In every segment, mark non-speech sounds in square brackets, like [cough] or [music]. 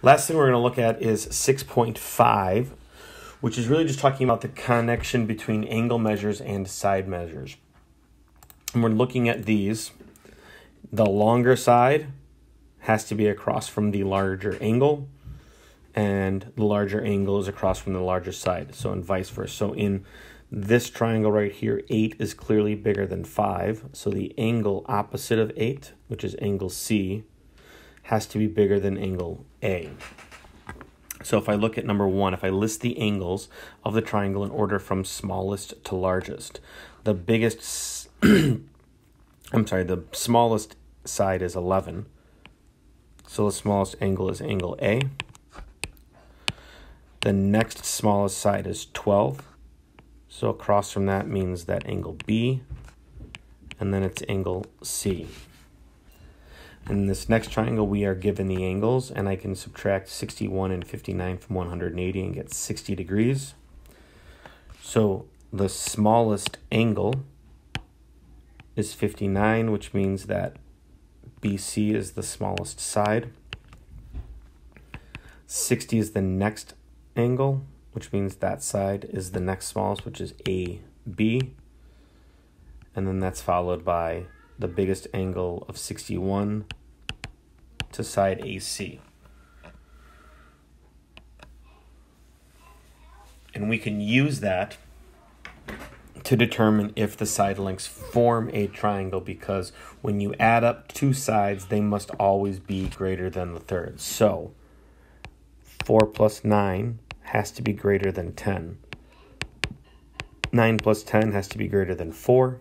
Last thing we're going to look at is 6.5, which is really just talking about the connection between angle measures and side measures. And we're looking at these. The longer side has to be across from the larger angle, and the larger angle is across from the larger side, so and vice versa. So in this triangle right here, 8 is clearly bigger than 5, so the angle opposite of 8, which is angle C, has to be bigger than angle A. So if I look at number one, if I list the angles of the triangle in order from smallest to largest, the biggest, [clears throat] I'm sorry, the smallest side is 11. So the smallest angle is angle A. The next smallest side is 12. So across from that means that angle B, and then it's angle C. In this next triangle, we are given the angles, and I can subtract 61 and 59 from 180 and get 60 degrees. So the smallest angle is 59, which means that BC is the smallest side. 60 is the next angle, which means that side is the next smallest, which is AB. And then that's followed by the biggest angle of 61 to side AC. And we can use that to determine if the side lengths form a triangle because when you add up two sides, they must always be greater than the third. So 4 plus 9 has to be greater than 10. 9 plus 10 has to be greater than 4.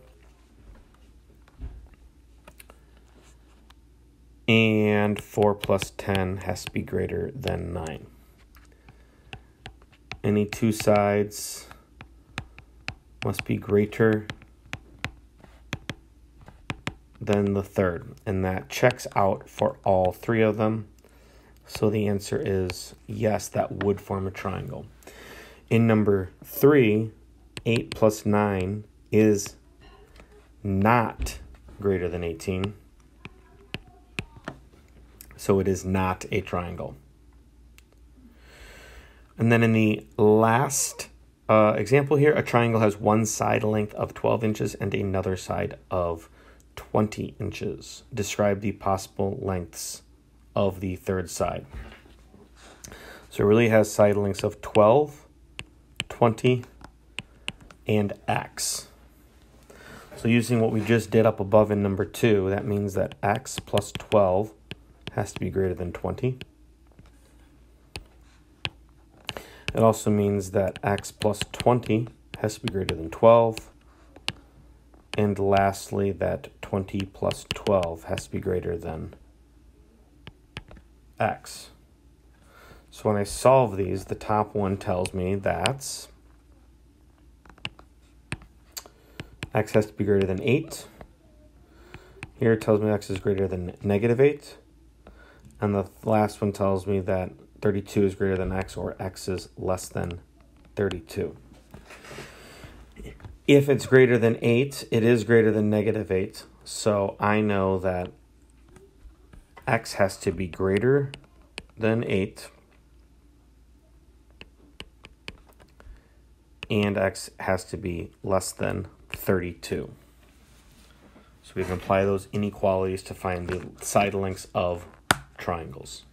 And 4 plus 10 has to be greater than 9. Any two sides must be greater than the third, and that checks out for all three of them. So the answer is yes, that would form a triangle. In number 3, 8 plus 9 is not greater than 18 so it is not a triangle. And then in the last uh, example here, a triangle has one side length of 12 inches and another side of 20 inches. Describe the possible lengths of the third side. So it really has side lengths of 12, 20, and x. So using what we just did up above in number 2, that means that x plus 12 has to be greater than 20. It also means that x plus 20 has to be greater than 12. And lastly, that 20 plus 12 has to be greater than x. So when I solve these, the top one tells me that x has to be greater than 8. Here it tells me x is greater than negative 8. And the last one tells me that 32 is greater than x or x is less than 32. If it's greater than 8, it is greater than negative 8. So I know that x has to be greater than 8 and x has to be less than 32. So we can apply those inequalities to find the side lengths of triangles.